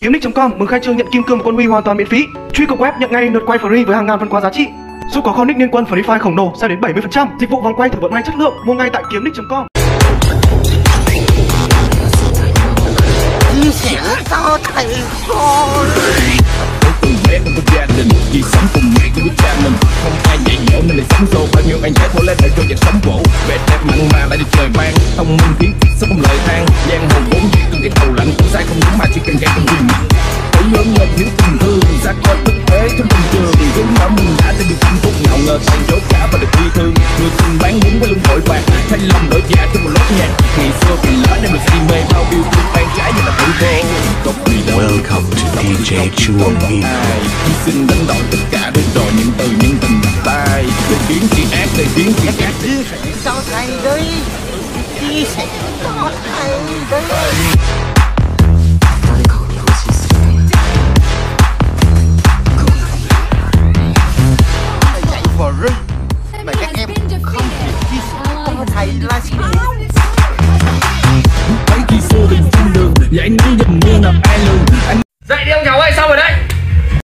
Kiếm nick.com mừng khai trương nhận kim cương quân huy hoàn toàn miễn phí. Truy cập web nhận ngay lượt quay free với hàng ngàn phần quà giá trị. Giúp có kho nick liên quân, free fire khổng lồ sao đến 70%. Dịch vụ vòng quay thử vận may chất lượng, mua ngay tại kiếm nick.com. chia thầy con cùng sống cùng mẹ cùng cha mình không ai dạy dỗ nên lại sống xô bao nhiêu anh trái thổ lên để cho vật sống vỗ Về đẹp mặn mà lại đi trời ban thông minh kiến thức không lời than xa coi thực tế trong tình trường thương đã mình đã từng được hạnh phúc nào ngờ thành dấu cả và được yêu thương người tình bán đúng với lưng vội vàng thay lòng đổi dạ trong một lớp nhạc ngày xưa vì lỡ đem được si mê bao yêu thương tan trái như là tử vô Welcome to DJ Chuông ai Hy sinh đánh đổi tất cả để rồi những từ những tình tay để khiến chị ác để khiến chị ác chia sẻ cho thầy đi chia sẻ cho thầy đi vậy nếu dùm mưa nào ai lường. Anh